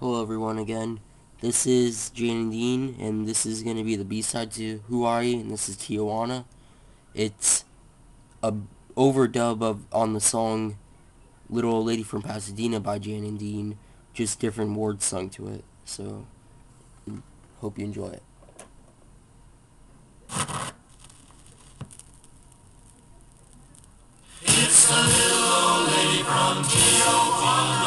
Hello everyone again. This is Jan & Dean and this is going to be the B-side to Hawaii and this is Tijuana. It's a overdub of on the song Little Old Lady from Pasadena by Jan & Dean, just different words sung to it. So hope you enjoy it. It's the little old lady from Tijuana.